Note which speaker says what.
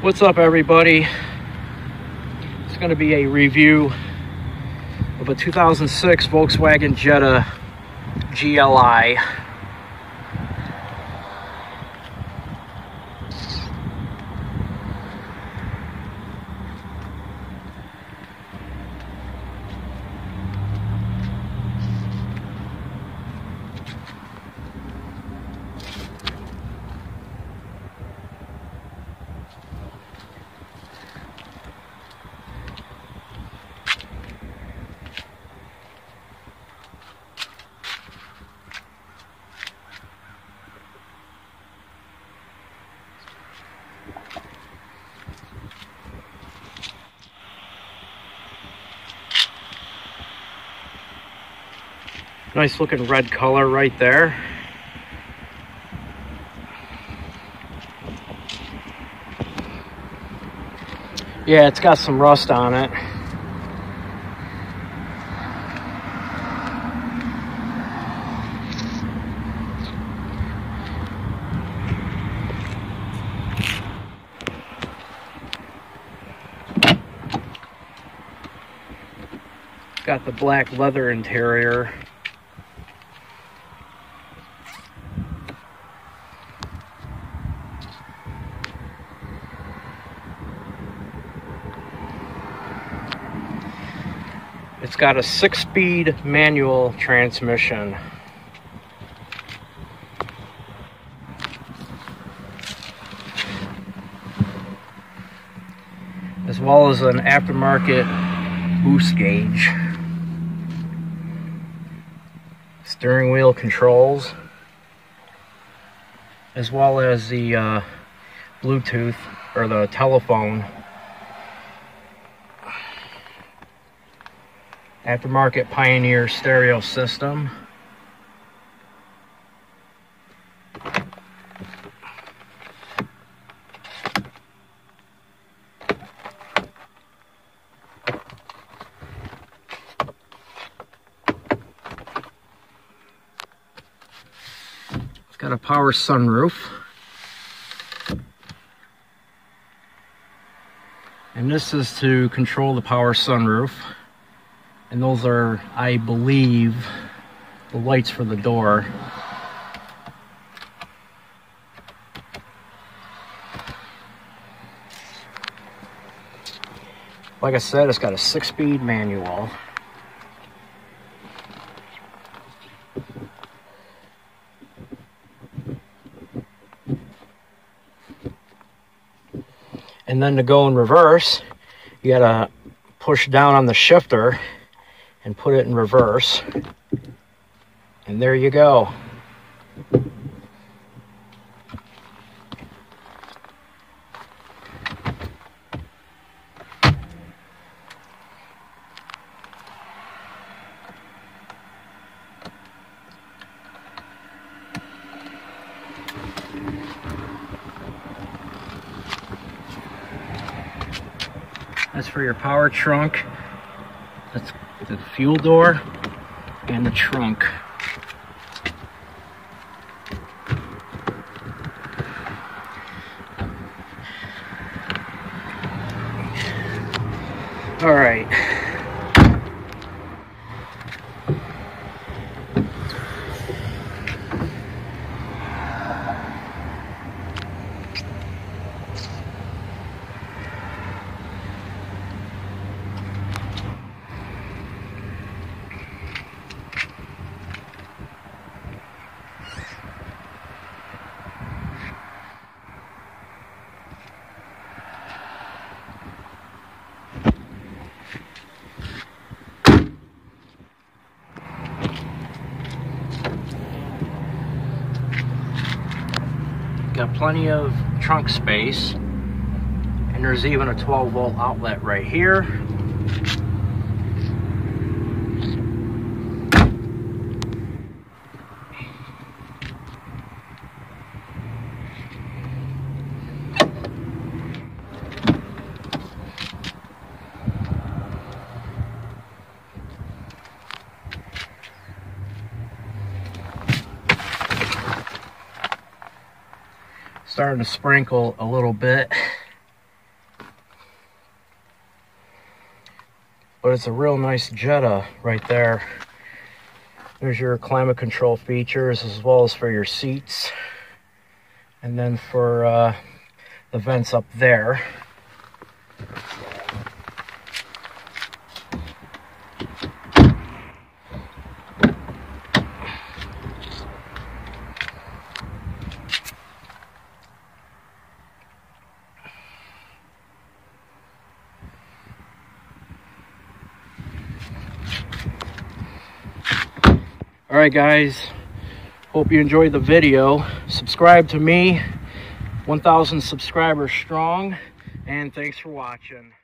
Speaker 1: What's up everybody? It's going to be a review of a 2006 Volkswagen Jetta GLI. Nice looking red color right there. Yeah, it's got some rust on it. Got the black leather interior. It's got a six-speed manual transmission. As well as an aftermarket boost gauge. Steering wheel controls. As well as the uh, Bluetooth or the telephone aftermarket Pioneer stereo system. It's got a power sunroof. And this is to control the power sunroof. And those are, I believe, the lights for the door. Like I said, it's got a six-speed manual. And then to go in reverse, you gotta push down on the shifter and put it in reverse. And there you go. That's for your power trunk. That's the fuel door and the trunk. All right. Got plenty of trunk space. And there's even a 12 volt outlet right here. starting to sprinkle a little bit. But it's a real nice Jetta right there. There's your climate control features as well as for your seats. And then for uh, the vents up there. All right guys. Hope you enjoyed the video. Subscribe to me. 1000 subscribers strong. And thanks for watching